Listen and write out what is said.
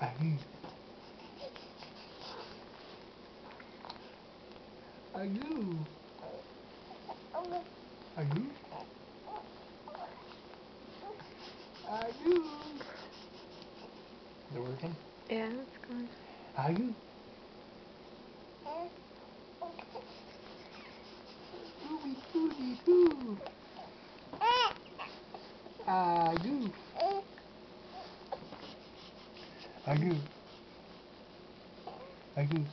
I need. Are you? Are you? Are you? Is it working? Yeah, it's going. Are you? Are you? Adieu. Adieu.